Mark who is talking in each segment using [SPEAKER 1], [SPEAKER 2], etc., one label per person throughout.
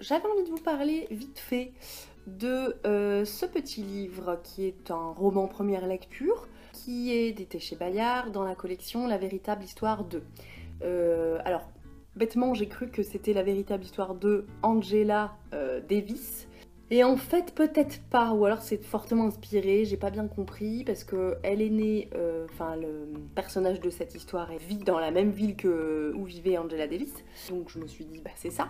[SPEAKER 1] J'avais envie de vous parler vite fait de euh, ce petit livre qui est un roman première lecture qui est d'été chez Bayard dans la collection La véritable histoire de. Euh, alors, bêtement, j'ai cru que c'était la véritable histoire de Angela euh, Davis. Et en fait, peut-être pas, ou alors c'est fortement inspiré, j'ai pas bien compris, parce que elle est née, enfin, le personnage de cette histoire vit dans la même ville que où vivait Angela Davis, donc je me suis dit, bah c'est ça.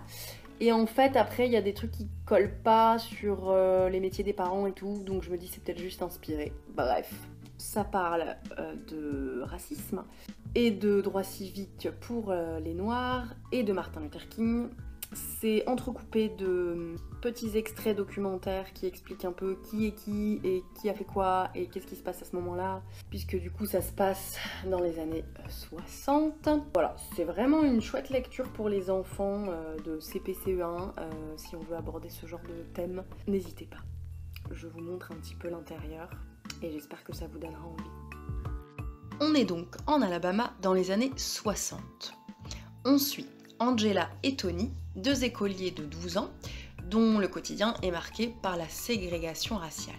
[SPEAKER 1] Et en fait, après, il y a des trucs qui collent pas sur euh, les métiers des parents et tout, donc je me dis c'est peut-être juste inspiré. Bref, ça parle euh, de racisme et de droits civiques pour euh, les Noirs et de Martin Luther King c'est entrecoupé de petits extraits documentaires qui expliquent un peu qui est qui et qui a fait quoi et qu'est-ce qui se passe à ce moment-là, puisque du coup ça se passe dans les années 60. Voilà, c'est vraiment une chouette lecture pour les enfants euh, de CPCE1 euh, si on veut aborder ce genre de thème. N'hésitez pas. Je vous montre un petit peu l'intérieur et j'espère que ça vous donnera envie. On est donc en Alabama dans les années 60. On suit Angela et Tony, deux écoliers de 12 ans, dont le quotidien est marqué par la ségrégation raciale.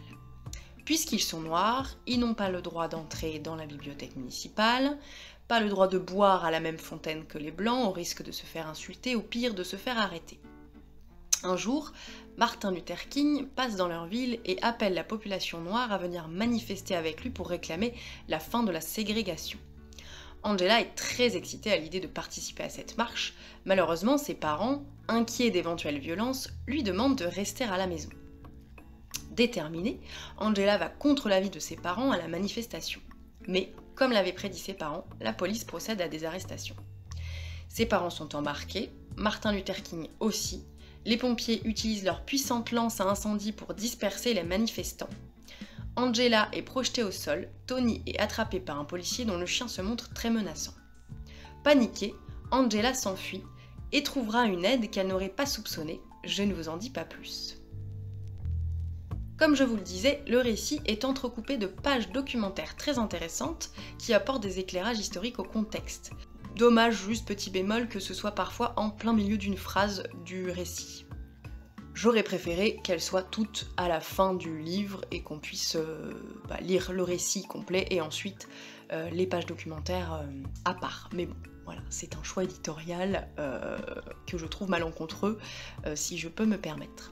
[SPEAKER 1] Puisqu'ils sont noirs, ils n'ont pas le droit d'entrer dans la bibliothèque municipale, pas le droit de boire à la même fontaine que les blancs, au risque de se faire insulter ou pire de se faire arrêter. Un jour, Martin Luther King passe dans leur ville et appelle la population noire à venir manifester avec lui pour réclamer la fin de la ségrégation. Angela est très excitée à l'idée de participer à cette marche. Malheureusement, ses parents, inquiets d'éventuelles violences, lui demandent de rester à la maison. Déterminée, Angela va contre l'avis de ses parents à la manifestation. Mais, comme l'avaient prédit ses parents, la police procède à des arrestations. Ses parents sont embarqués, Martin Luther King aussi. Les pompiers utilisent leur puissante lance à incendie pour disperser les manifestants. Angela est projetée au sol, Tony est attrapé par un policier dont le chien se montre très menaçant. Paniquée, Angela s'enfuit et trouvera une aide qu'elle n'aurait pas soupçonnée, je ne vous en dis pas plus. Comme je vous le disais, le récit est entrecoupé de pages documentaires très intéressantes qui apportent des éclairages historiques au contexte. Dommage juste petit bémol que ce soit parfois en plein milieu d'une phrase du récit. J'aurais préféré qu'elles soient toutes à la fin du livre et qu'on puisse euh, bah, lire le récit complet et ensuite euh, les pages documentaires euh, à part. Mais bon, voilà, c'est un choix éditorial que je trouve malencontreux, si je peux me permettre.